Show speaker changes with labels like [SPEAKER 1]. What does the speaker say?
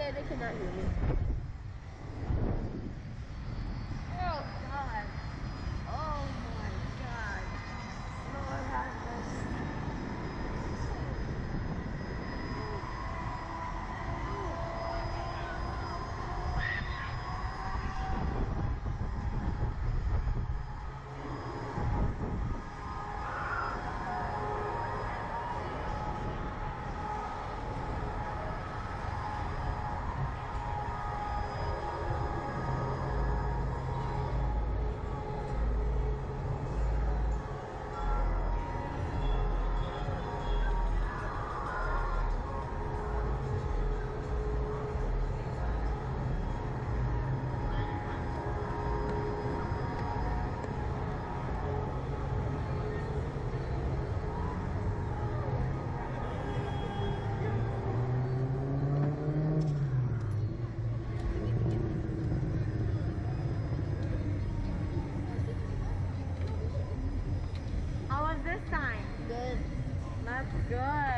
[SPEAKER 1] okay, they cannot hear me. good.